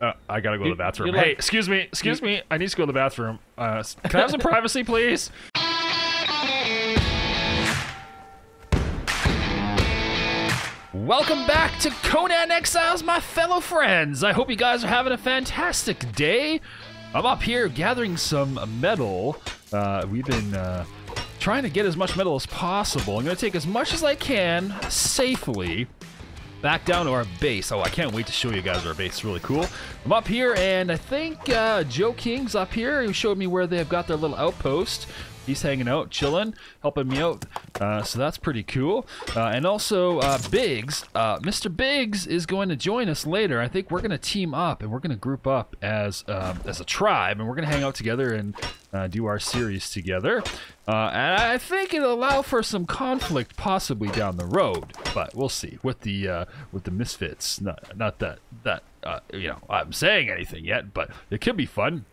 Uh, I gotta go to the bathroom. Hey, like- excuse me, excuse me. I need to go to the bathroom. Uh, can I have some privacy, please? Welcome back to Conan Exiles, my fellow friends. I hope you guys are having a fantastic day. I'm up here gathering some metal. Uh, we've been uh, trying to get as much metal as possible. I'm to take as much as I can safely back down to our base. Oh, I can't wait to show you guys our base. It's really cool. I'm up here, and I think uh, Joe King's up here. He showed me where they've got their little outpost. He's hanging out, chilling, helping me out. Uh, so that's pretty cool. Uh, and also, uh, Bigz, uh, Mr. Bigz is going to join us later. I think we're going to team up and we're going to group up as um, as a tribe, and we're going to hang out together and uh, do our series together. Uh, and I think it'll allow for some conflict possibly down the road, but we'll see with the uh, with the misfits. Not not that that uh, you know I'm saying anything yet, but it could be fun.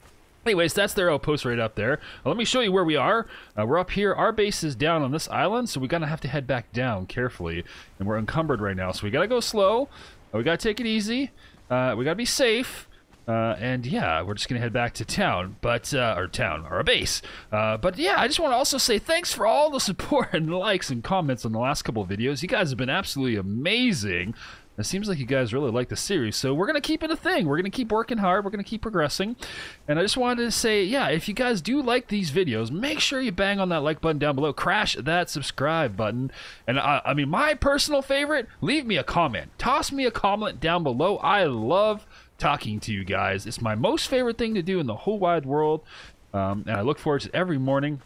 Anyways, that's their outpost right up there. Uh, let me show you where we are. Uh, we're up here. Our base is down on this island, so we're gonna have to head back down carefully, and we're encumbered right now, so we gotta go slow. Uh, we gotta take it easy. Uh, we gotta be safe. Uh, and yeah, we're just gonna head back to town, but uh, town or a base. Uh, but yeah, I just want to also say thanks for all the support and likes and comments on the last couple of videos. You guys have been absolutely amazing. It seems like you guys really like the series, so we're gonna keep it a thing. We're gonna keep working hard. We're gonna keep progressing. And I just wanted to say, yeah, if you guys do like these videos, make sure you bang on that like button down below. Crash that subscribe button. And I, I mean, my personal favorite, leave me a comment. Toss me a comment down below. I love talking to you guys. It's my most favorite thing to do in the whole wide world. Um, and I look forward to every morning.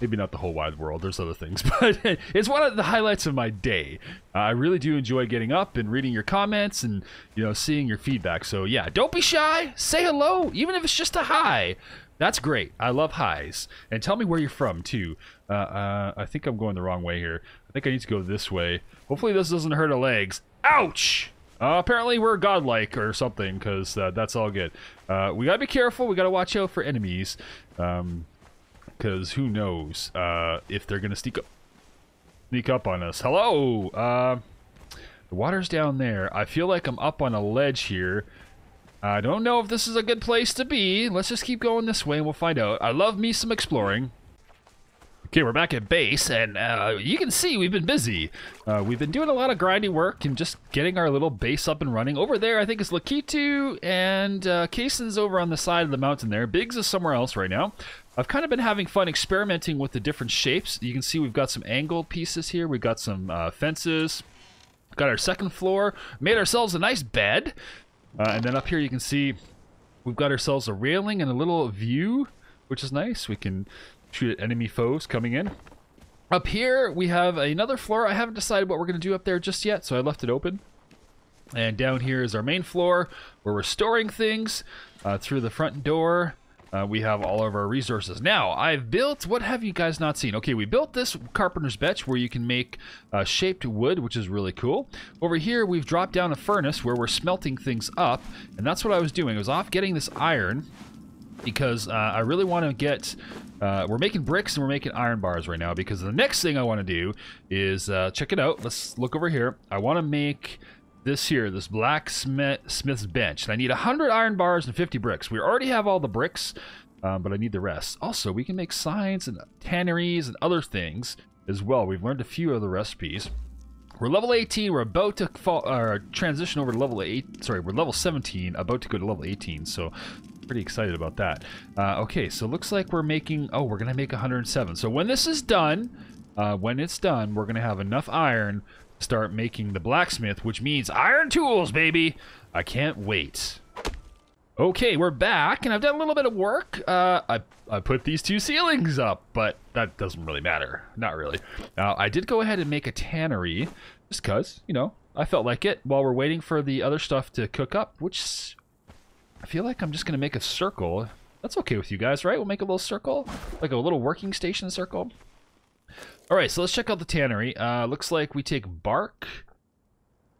Maybe not the whole wide world. There's other things, but it's one of the highlights of my day. Uh, I really do enjoy getting up and reading your comments and you know seeing your feedback. So yeah, don't be shy. Say hello, even if it's just a hi. That's great. I love highs. And tell me where you're from too. Uh, uh, I think I'm going the wrong way here. I think I need to go this way. Hopefully this doesn't hurt our legs. Ouch! Uh, apparently we're godlike or something, because uh, that's all good. Uh, we gotta be careful. We gotta watch out for enemies. Um, because who knows uh, if they're gonna sneak up, sneak up on us. Hello. Uh, the water's down there. I feel like I'm up on a ledge here. I don't know if this is a good place to be. Let's just keep going this way and we'll find out. I love me some exploring. Okay, we're back at base, and uh, you can see we've been busy. Uh, we've been doing a lot of grinding work and just getting our little base up and running. Over there, I think is Lakitu, and uh, Kaysen's over on the side of the mountain there. Bigz is somewhere else right now. I've kind of been having fun experimenting with the different shapes. You can see we've got some angled pieces here. We've got some uh, fences. Got our second floor. Made ourselves a nice bed. Uh, and then up here you can see we've got ourselves a railing and a little view, which is nice. We can shoot at enemy foes coming in. Up here, we have another floor. I haven't decided what we're going to do up there just yet, so I left it open. And down here is our main floor, where we're storing things. Uh, through the front door, uh, we have all of our resources. Now, I've built, what have you guys not seen? Okay, we built this carpenter's bench where you can make uh, shaped wood, which is really cool. Over here, we've dropped down a furnace where we're smelting things up, and that's what I was doing. I was off getting this iron, because uh, I really want to get. Uh, we're making bricks and we're making iron bars right now because the next thing I want to do is uh, check it out. Let's look over here. I want to make this here, this blacksmith's bench. And I need 100 iron bars and 50 bricks. We already have all the bricks, um, but I need the rest. Also, we can make signs and tanneries and other things as well. We've learned a few of the recipes. We're level 18. We're about to fall, uh, transition over to level 8. Sorry, we're level 17, about to go to level 18. So pretty excited about that. Uh, okay, so looks like we're making... Oh, we're going to make 107. So when this is done, uh, when it's done, we're going to have enough iron to start making the blacksmith, which means iron tools, baby! I can't wait. Okay, we're back, and I've done a little bit of work. Uh, I, I put these two ceilings up, but that doesn't really matter. Not really. Now, I did go ahead and make a tannery, just because, you know, I felt like it while we're waiting for the other stuff to cook up, which I feel like I'm just going to make a circle. That's okay with you guys, right? We'll make a little circle, like a little working station circle. All right, so let's check out the tannery. Uh, looks like we take bark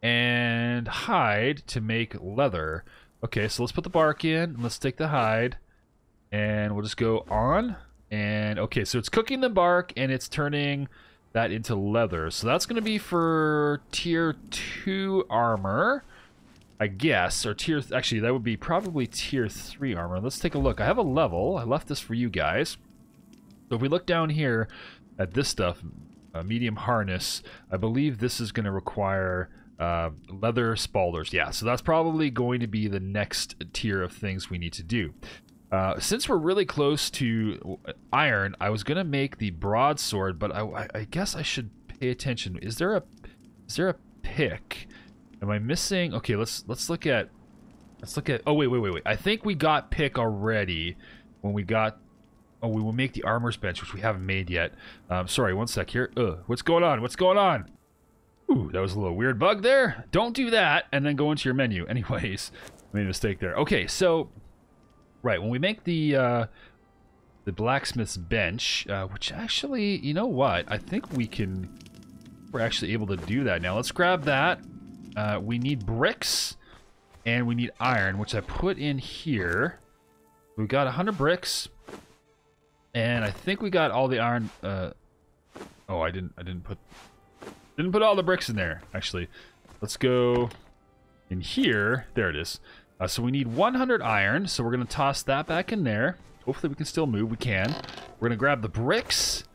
and hide to make leather. Okay, so let's put the bark in. Let's take the hide, and we'll just go on. And okay, so it's cooking the bark, and it's turning that into leather. So that's to be for tier 2 armor. I guess, or tier, actually, that would be probably tier 3 armor. Let's take a look. I have a level. I left this for you guys. So if we look down here at this stuff, uh, medium harness, I believe this is going to require uh, leather spalders. Yeah, so that's probably going to be the next tier of things we need to do. Uh, since we're really close to iron, I was gonna make the broadsword, but I, I, guess I should pay attention. Is there a is there a pick? Am I missing? Okay, let's let's look at let's look at. Oh wait wait wait wait. I think we got pick already when we got. Oh, we will make the armor's bench, which we haven't made yet. Um, sorry, one sec here. Ugh, what's going on? What's going on? Ooh, that was a little weird bug there. Don't do that, and then go into your menu. Anyways, made a mistake there. Okay, so right when we make the uh, the blacksmith's bench, uh, which actually, you know what? I think we can. We're actually able to do that now. Let's grab that. Uh, we need bricks and we need iron, which I put in here. We got 100 bricks, and I think we got all the iron. Uh, oh, I didn't. I didn't put didn't put all the bricks in there. Actually, let's go in here. There it is. Uh, so we need 100 iron. So we're gonna toss that back in there. Hopefully we can still move. We can. We're gonna grab the bricks,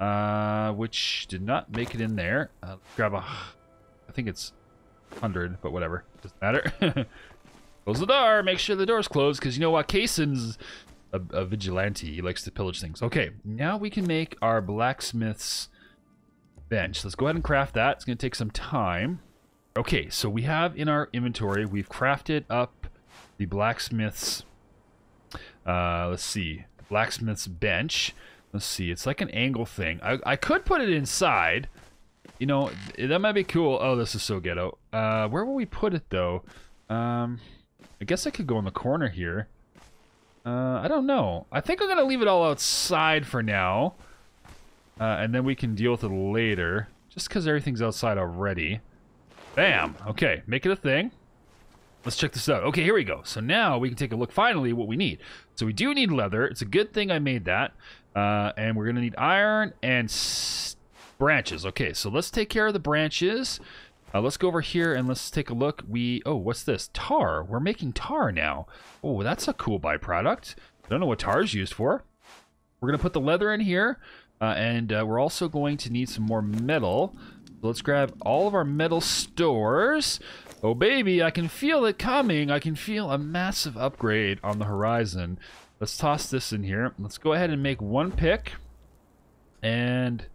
uh, which did not make it in there. Uh, grab a. I think it's 100, but whatever. Doesn't matter. Close the door. Make sure the door's closed, because you know what? Kaysen's a, a, vigilante. He likes to pillage things. Okay, now we can make our blacksmith's bench. Let's go ahead and craft that. It's going to take some time. Okay, so we have in our inventory, we've crafted up the blacksmith's, uh, let's see, blacksmith's bench. Let's see, it's like an angle thing. I, I could put it inside, you know, that might be cool. Oh, this is so ghetto. Uh, where will we put it, though? Um, I guess I could go in the corner here. Uh, I don't know. I think I'm going to leave it all outside for now. Uh, and then we can deal with it later. Just because everything's outside already. Bam! Okay, make it a thing. Let's check this out. Okay, here we go. So now we can take a look finally what we need. So we do need leather. It's a good thing I made that. Uh, and we're going to need iron and Branches. Okay, so let's take care of the branches. Uh, let's go over here and let's take a look. We Oh, what's this? Tar. We're making tar now. Oh, that's a cool byproduct. I don't know what tar is used for. We're going to put the leather in here. Uh, and uh, we're also going to need some more metal. So let's grab all of our metal stores. Oh, baby, I can feel it coming. I can feel a massive upgrade on the horizon. Let's toss this in here. Let's go ahead and make one pick. And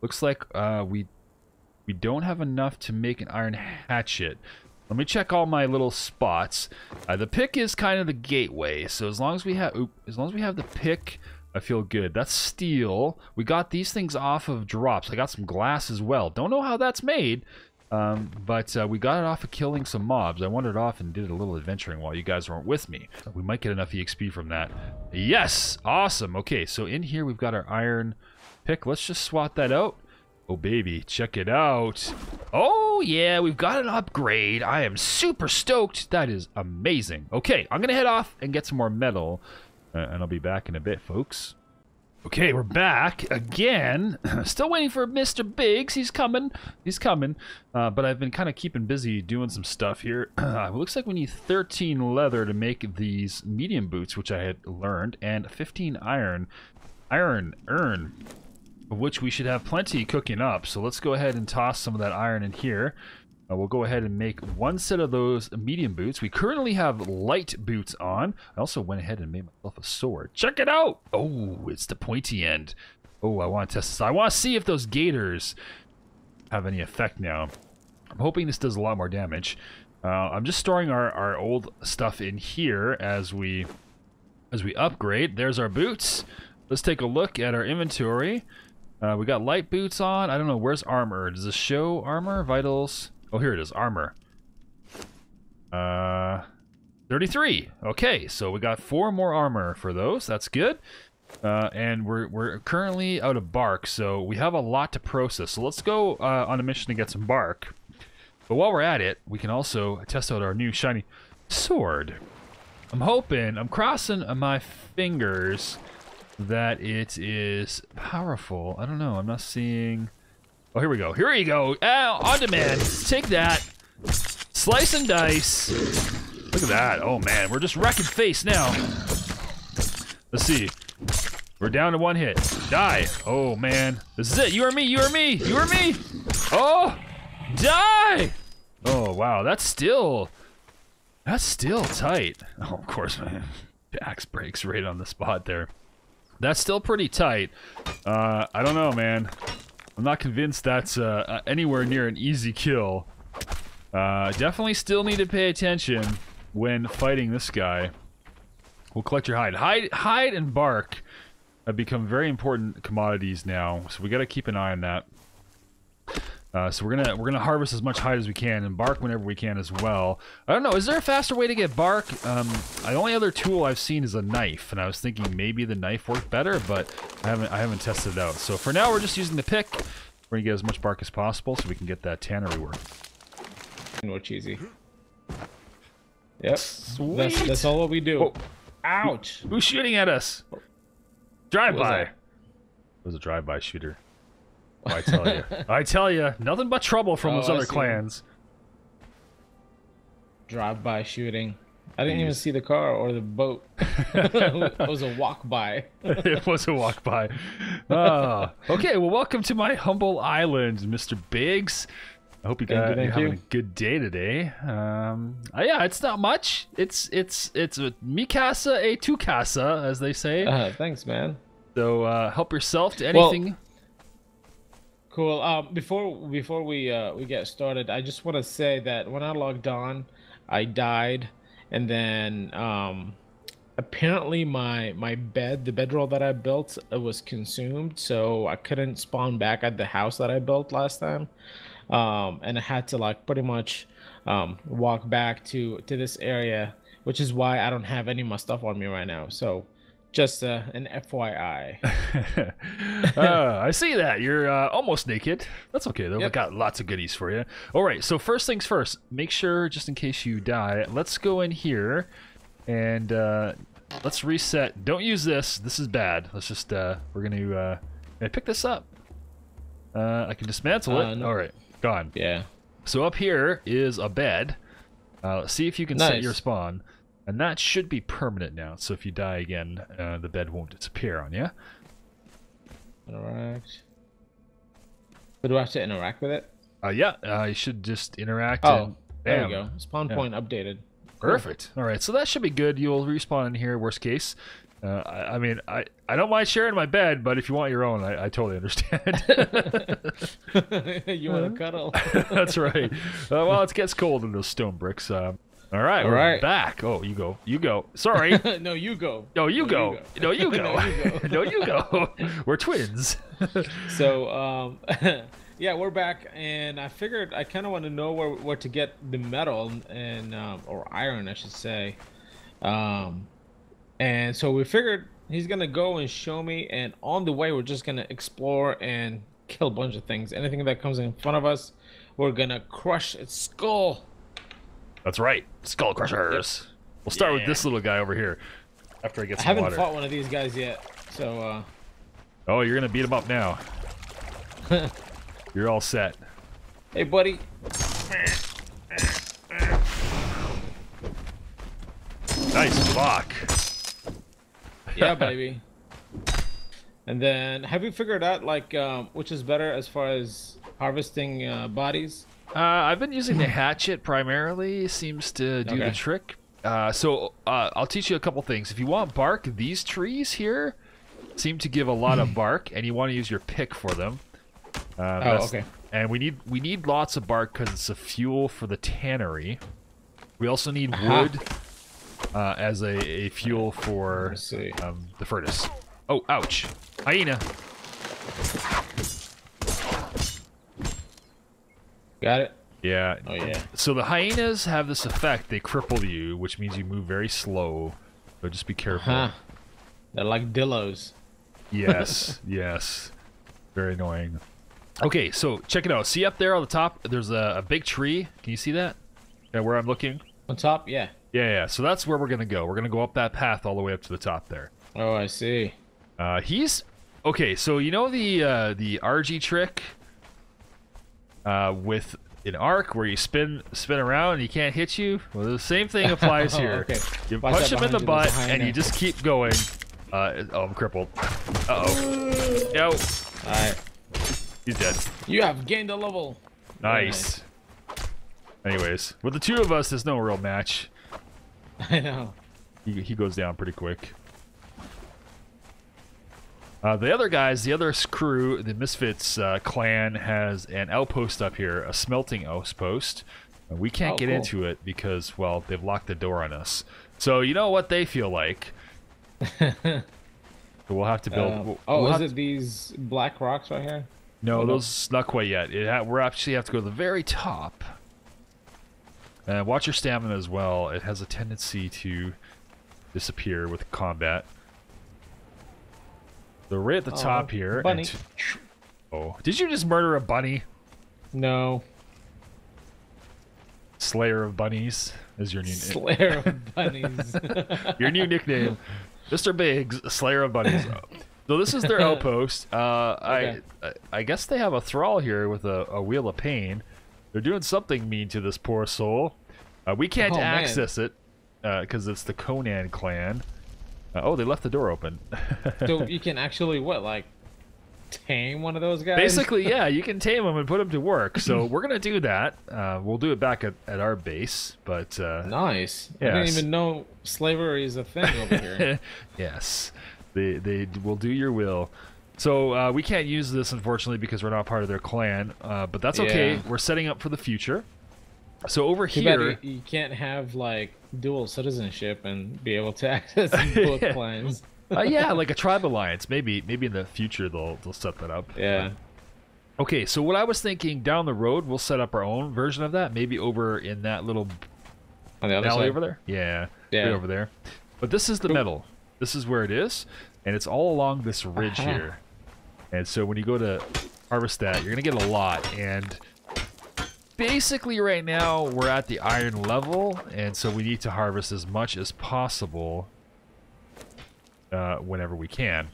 Looks like uh, we we don't have enough to make an iron hatchet. Let me check all my little spots. Uh, the pick is kind of the gateway, so as long as we have as long as we have the pick, I feel good. That's steel. We got these things off of drops. I got some glass as well. Don't know how that's made, um, but uh, we got it off of killing some mobs. I wandered off and did a little adventuring while you guys weren't with me. We might get enough EXP from that. Yes! Awesome! Okay, so in here we've got our iron pick. Let's just swap that out. Oh, baby, check it out. Oh, yeah, we've got an upgrade. I am super stoked. That is amazing. Okay, I'm going to head off and get some more metal, uh, and I'll be back in a bit, folks. Okay, we're back again. Still waiting for Mr. Bigz. He's coming. He's coming. Uh, but I've been kind of keeping busy doing some stuff here. it looks like we need 13 leather to make these medium boots, which I had learned, and 15 iron. Iron, earn of which we should have plenty cooking up. So let's go ahead and toss some of that iron in here. Uh, we'll go ahead and make one set of those medium boots. We currently have light boots on. I also went ahead and made myself a sword. Check it out! Oh, it's the pointy end. Oh, I want to test this. I want to see if those gators have any effect now. I'm hoping this does a lot more damage. Uh, I'm just storing our, our old stuff in here as we as we upgrade. There's our boots. Let's take a look at our inventory. Uh, we got light boots on. I don't know. Where's armor? Does this show armor? Vitals? Oh, here it is. Armor. Uh, 33. Okay, so we got four more armor for those. That's good. Uh, and we're, we're currently out of bark, so we have a lot to process. So let's go uh, on a mission to get some bark. But while we're at it, we can also test out our new shiny sword. I'm hoping, I'm crossing my fingers that it is powerful. I don't know. I'm not seeing... Oh, here we go. Here we go. Oh, on demand. Take that. Slice and dice. Look at that. Oh man, we're just wrecking face now. Let's see. We're down to one hit. Die. Oh man. This is it. You or me. You or me. You or me. Oh. Die. Oh wow. That's still. That's still tight. Oh, of course, man. Axe breaks right on the spot there. That's still pretty tight. Uh, I don't know, man. I'm not convinced that's uh, uh, anywhere near an easy kill. Uh, definitely still need to pay attention when fighting this guy. We'll collect your hide. Hide, hide and bark have become very important commodities now, so we got to keep an eye on that. Uh, so we're gonna we're gonna harvest as much hide as we can and bark whenever we can as well. I don't know. Is there a faster way to get bark? Um, the only other tool I've seen is a knife, and I was thinking maybe the knife worked better, but I haven't I haven't tested it out. So for now, we're just using the pick. We're gonna get as much bark as possible so we can get that tannery work. More cheesy. Yep. Sweet. That's that's all what we do. Whoa. Ouch. Who's shooting at us? Drive by. It was a drive-by shooter. Oh, I tell you, I tell you, nothing but trouble from Oh, those I other see. clans. Drive-by shooting. I didn't even see the car or the boat. it was a walk by. it was a walk by. Ah, okay, well, welcome to my humble island, Mr. Bigz. I hope you guys are having you. a good day today. Um, uh, yeah, it's not much. It's it's it's a mi casa a tu casa, as they say. Uh, thanks, man. so uh, help yourself to Well- anything. Cool. Um, before before we uh, we get started, I just want to say that when I logged on, I died, and then um, apparently my my bed, the bedroll that I built, was consumed, so I couldn't spawn back at the house that I built last time, um, and I had to like pretty much um, walk back to to this area, which is why I don't have any of my stuff on me right now. So, just uh, an FYI. uh, I see that. You're uh, almost naked. That's okay, though. We Yep. got lots of goodies for you. All right, so first things first, make sure, just in case you die, let's go in here and uh, let's reset. Don't use this. This is bad. Let's just, uh, we're going to uh, I pick this up. Uh, I can dismantle it. no. All right, gone. yeah. So up here is a bed. Uh, see if you can set your spawn. And that should be permanent now. So if you die again, uh, the bed won't disappear on you. Interact. But do I have to interact with it? Uh, yeah, uh, you should just interact. Oh, and there we go. Spawn Yeah. point updated. Perfect. All right, so that should be good. You'll respawn in here, worst case. Uh, I, I mean, I, I don't mind sharing my bed, but if you want your own, I, I totally understand. you want to cuddle? That's right. Uh, well, it gets cold in those stone bricks. Um, all right, All we're back. Oh, you go. You go. Sorry. no, you go. No, you go. No, you go. No, you go. no, you go. We're twins. So, um, yeah, we're back, and I figured I kind of want to know where where to get the metal and um, or iron, I should say. Um, and so we figured he's gonna go and show me, and on the way we're just gonna explore and kill a bunch of things. Anything that comes in front of us, we're gonna crush its skull. That's right. Skull crushers. We'll start with this little guy over here. After I get I haven't water. fought one of these guys yet, so uh, Oh, you're gonna beat him up now. you're all set. hey, buddy. Nice block. Yeah, baby. And then, have you figured out like um, which is better as far as harvesting uh, bodies? Uh, I've been using the hatchet primarily. Seems to do the trick. Uh, so uh, I'll teach you a couple things. If you want bark, these trees here seem to give a lot of bark, and you want to use your pick for them. Uh, that's- okay. And we need we need lots of bark because it's a fuel for the tannery. We also need Aha. wood uh, as a, a fuel for um, the furnace. Oh, ouch! Hyena. Got it. Yeah. Oh yeah. So the hyenas have this effect. They cripple you, which means you move very slow. So just be careful. Huh. They're like dillos. Yes, yes. Very annoying. Okay, so check it out. See up there on the top, there's a, a big tree. Can you see that? Yeah, where I'm looking? On top, yeah. Yeah, yeah. So that's where we're gonna go. We're gonna go up that path all the way up to the top there. Oh, I see. Uh, he's okay. So you know the uh, the RG trick uh, with an Ark where you spin spin around and he can't hit you. Well, the same thing applies here. Okay. You Watch punch him in the butt and you just keep going. Uh, oh, I'm crippled. Uh oh. No, Alright. he's dead. You have gained a level. Very Nice. Anyways, with the two of us, there's no real match. I know. He, he goes down pretty quick. Uh, the other guys, the other crew, the Misfits uh, clan has an outpost up here, a smelting outpost. Uh, We can't Oh, get cool. into it because, well, they've locked the door on us. So you know what they feel like. we'll have to build. Um, we'll- oh, we'll is it to- these black rocks right here? no, those not quite yet. It ha- we're actually have to go to the very top. And watch your stamina as well. It has a tendency to disappear with combat. So right at the Oh, top here. bunny. oh, did you just murder a bunny? No. Slayer of bunnies is your new name. Slayer of bunnies. your new nickname, Mr. Bigz, Slayer of bunnies. So this is their outpost. Uh, Okay. I, I guess they have a thrall here with a, a wheel of pain. They're doing something mean to this poor soul. Uh, we can't Oh, man. access it because it's the Conan clan. Uh, oh, they left the door open. so you can actually what, like, tame one of those guys? Basically, yeah, you can tame them and put them to work. So we're gonna do that. Uh, we'll do it back at, at our base, but uh, Nice. I didn't even know slavery is a thing over here. yes, they they will do your will. So uh, we can't use this unfortunately because we're not part of their clan. Uh, but that's okay. Yeah. We're setting up for the future. So over Too here, you, you can't have like dual citizenship and be able to access both clans. uh, yeah, like a tribe alliance. Maybe maybe in the future they'll they'll set that up. Yeah. Okay, so what I was thinking down the road, we'll set up our own version of that. Maybe over in that little On the other alley side. over there. Yeah, Yeah. right over there. But this is the metal. This is where it is, and it's all along this ridge Aha. here. And so when you go to harvest that, you're gonna get a lot. And basically, right now we're at the iron level, and so we need to harvest as much as possible uh, whenever we can.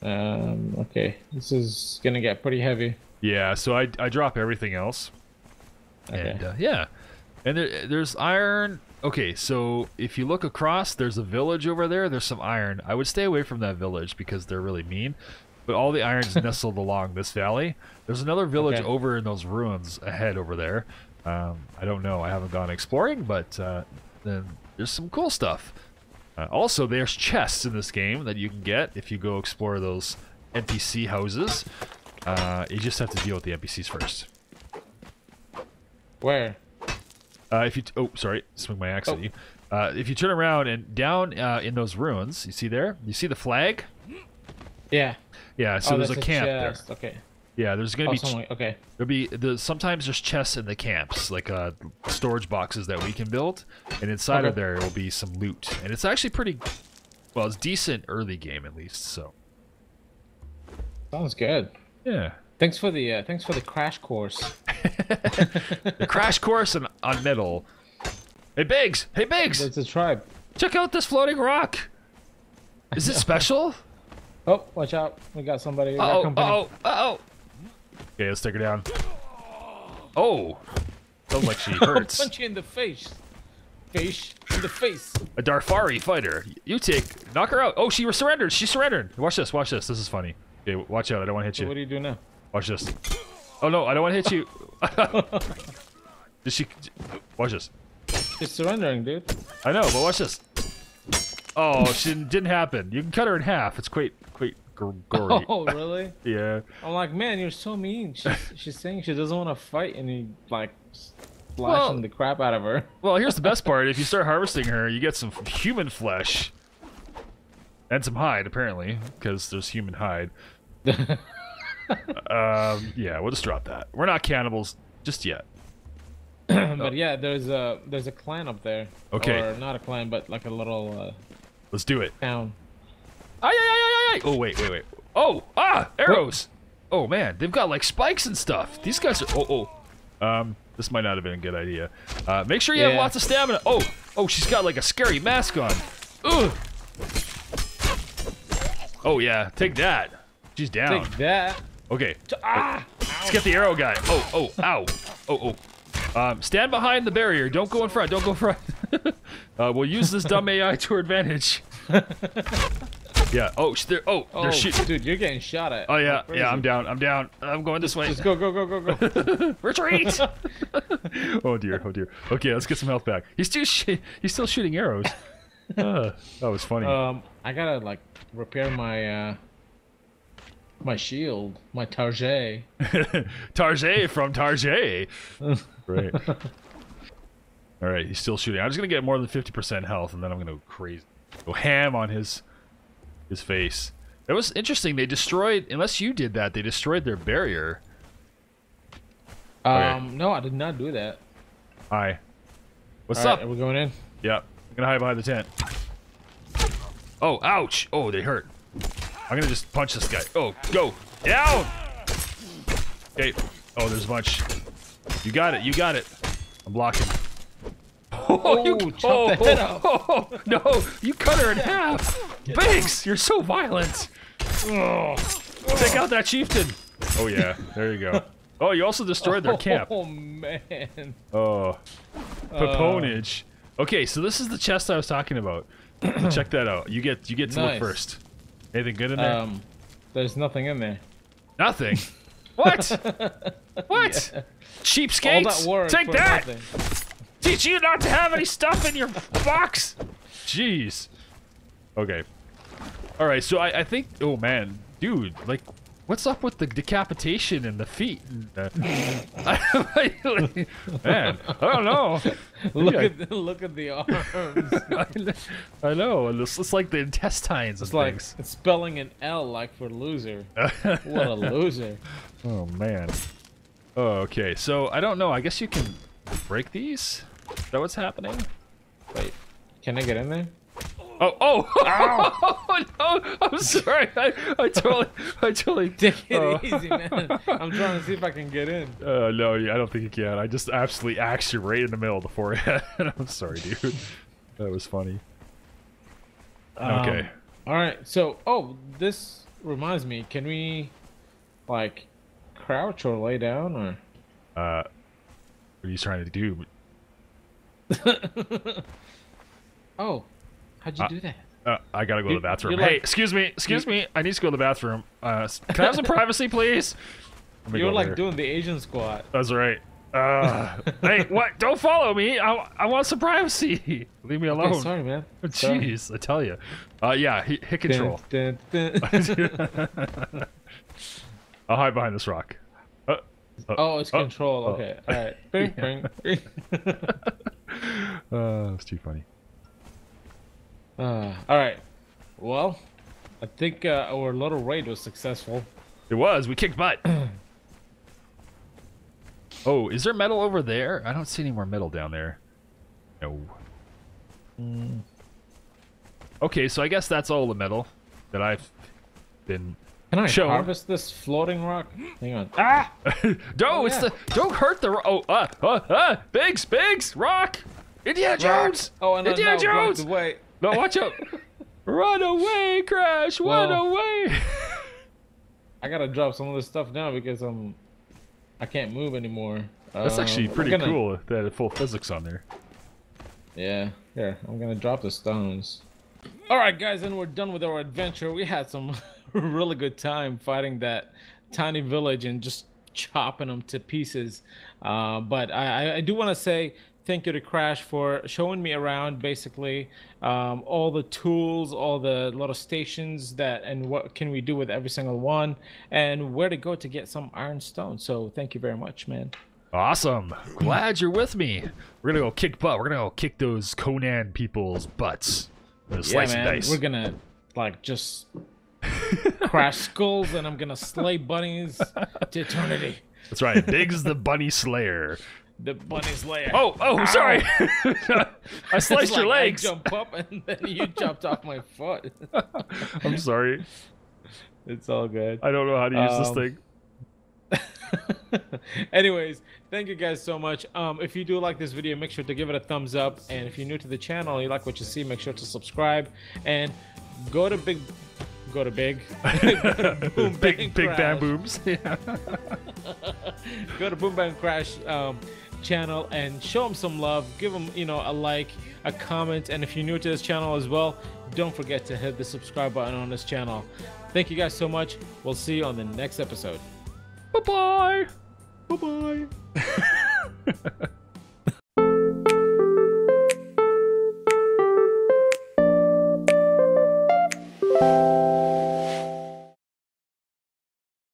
Um. Okay. This is gonna get pretty heavy. Yeah, so I, I drop everything else. Okay. And uh, yeah, and there, there's iron. Okay, so if you look across, there's a village over there. There's some iron. I would stay away from that village because they're really mean. But all the iron's nestled along this valley. There's another village Okay. over in those ruins ahead over there. Um, I don't know. I haven't gone exploring, but uh, then there's some cool stuff. Uh, also, there's chests in this game that you can get if you go explore those NPC houses. Uh, you just have to deal with the NPCs first. Where? Uh, if you t- oh sorry, swing my axe at Oh. you. Uh, if you turn around and down uh, in those ruins, you see there? You see the flag? Yeah. Yeah. So oh, there's a camp there. Okay. Yeah. There's gonna Oh, be somewhere- okay. there'll be the sometimes there's chests in the camps like uh storage boxes that we can build, and inside of Okay. there will be some loot, and it's actually pretty well. It's decent early game at least. So Sounds good. yeah. Thanks for the uh, thanks for the crash course. The crash course on, on metal. Hey Bigz! Hey Bigz! It's a tribe. Check out this floating rock. Is it special? Oh, watch out! We got somebody. We got Uh oh! company. Uh oh! Uh oh! Okay, let's take her down. Oh! Sounds like she hurts. Punch you in the face. Face in the face. A Darfari fighter. You take. Knock her out. Oh, she surrendered. She surrendered. Watch this. Watch this. This is funny. Okay, watch out. I don't want to hit So what you. do you do now? Watch this. Oh no, I don't want to hit you. Did she? Watch this. She's surrendering, dude. I know, but watch this. Oh, she didn't, didn't happen. You can cut her in half. It's quite quite gory. Oh, really? Yeah. I'm like, man, you're so mean. She's, she's saying she doesn't want to fight, and you like slashing Well- the crap out of her. Well, here's the best part. If you start harvesting her, you get some human flesh. And some hide, apparently, because there's human hide. Um, yeah, we'll just drop that. We're not cannibals just yet. but yeah, there's a there's a clan up there. Okay. Or not a clan, but like a little uh, Let's do it. town. Ay, ay, ay, ay, ay. Oh, wait, wait, wait. Oh, ah, arrows. Oh, man, they've got like spikes and stuff. These guys are. Oh, oh. Um, this might not have been a good idea. Uh, make sure you have lots of stamina. Oh, oh, she's got like a scary mask on. Ugh. Oh, yeah, take that. She's down. Take that. Okay, Ah! let's get the arrow guy. Oh, oh, ow. Oh, oh. Um, stand behind the barrier. Don't go in front. Don't go in front. uh, we'll use this dumb AI to our advantage. yeah. Oh, they're, oh, Oh, they're shooting. dude, you're getting shot at. Oh yeah, yeah. I'm down. I'm down. I'm going this way. Just go, go, go, go, go. Retreat! oh dear, oh dear. Okay, let's get some health back. He's still sh- he's still shooting arrows. Uh, that was funny. um, I gotta like repair my uh my shield, my Tarjay. Tarjay from Tarjay. Right. All right, he's still shooting. I'm just gonna get more than 50% health, and then I'm gonna go crazy, go ham on his his face. That was interesting. They destroyed, unless you did that, they destroyed their barrier. Um, no, I did not do that. Hi. What's All up? right, are we going in? Yep. I'm gonna hide behind the tent. Oh, ouch! Oh, they hurt. I'm gonna just punch this guy. Oh, go down. Okay. Oh, there's a bunch. You got it. You got it. I'm blocking. Oh, you Oh, head off. oh, no, you cut her in half. Bigz, you're so violent. Oh, take out that chieftain. Oh yeah, there you go. Oh, you also destroyed their camp. Oh man. Oh, Paponage. Okay, so this is the chest I was talking about. Check that out. You get you get to Nice. look first. Anything good in there? Um, there's nothing in there. Nothing. What? what? All Cheapskates! that Take that! nothing. Teach you not to have any stuff in your box. Jeez. Okay. All right. So I, I think. Oh man, dude, like, what's up with the decapitation and the feet? And, uh, man, I don't know. Look Yeah. at look at the arms. I know. and It's, it's like the intestines It's and like things. it's spelling an L like for loser. What a loser. oh man. Oh, okay. So I don't know. I guess you can break these. Is that what's happening? Wait, can I get in there? Oh, oh, oh no! I'm sorry. I, I totally, I totally. Take it uh, easy, man. I'm trying to see if I can get in. Uh, no, I don't think you can. I just absolutely axed you right in the middle of the forehead. I'm sorry, dude. That was funny. Okay. Um, all right. So, oh, this reminds me. Can we, like, crouch or lay down or? Uh, what are you trying to do? Oh, how'd you Uh, do that? Uh, I gotta go to the bathroom. you're Hey, like- excuse me, excuse you- me. I need to go to the bathroom. Uh, can I have some privacy, please? You're like there. doing the Asian squat. That's right. Uh, hey, what? Don't follow me. I, I want some privacy. Leave me alone. Okay, sorry, man. Sorry. Jeez, I tell you. Uh, yeah, hit, hit Dun, control. dun, dun. I'll hide behind this rock. Uh, uh, oh, it's Oh, control. oh. Okay. All right. Bing, bing, bing. uh, it's too funny. Uh, all right. Well, I think uh, our little raid was successful. It was. We kicked butt. oh, is there metal over there? I don't see any more metal down there. No. Okay, so I guess that's all the metal that I've been. Can I Show. harvest this floating rock? Hang on. Ah! no, it's yeah. the. Don't hurt the. ro- Oh, uh, uh, uh, Bigz, Bigz, rock! Indiana Jones! Oh, and Indiana no, Jones! Wait. No, watch out! run away, Crash! Run away! I gotta drop some of this stuff now because I'm. I can't move anymore. That's Um, actually pretty gonna- cool that it full physics on there. Yeah. Here, I'm gonna drop the stones. All right, guys, and we're done with our adventure. We had some really good time fighting that tiny village and just chopping them to pieces. Uh, but I, I- do want to say thank you to Crash for showing me around, basically um, all the tools, all the little stations that, and what can we do with every single one, and where to go to get some iron stone. So thank you very much, man. Awesome. Glad you're with me. We're gonna go kick butt. We're gonna go kick those Conan people's butts. We're gonna slice and man, dice. we're gonna like just crash skulls, and I'm gonna slay bunnies to eternity. That's right. Bigz the bunny slayer. The bunny slayer. Oh, oh, sorry. I sliced your like I legs. jump up, and then you chopped off my foot. I'm sorry. it's all good. I don't know how to use this Um, thing. Anyways, thank you guys so much. Um, if you do like this video, make sure to give it a thumbs up. And if you're new to the channel, and you like what you see, make sure to subscribe and go to big, go to big, go to Boom Bang Big big bam Crash. boobs. Yeah. go to Boom Bang Crash um, channel and show him some love. Give him, you know, a like, a comment, and if you're new to this channel as well, don't forget to hit the subscribe button on this channel. Thank you guys so much. We'll see you on the next episode. Bye bye. Bye bye.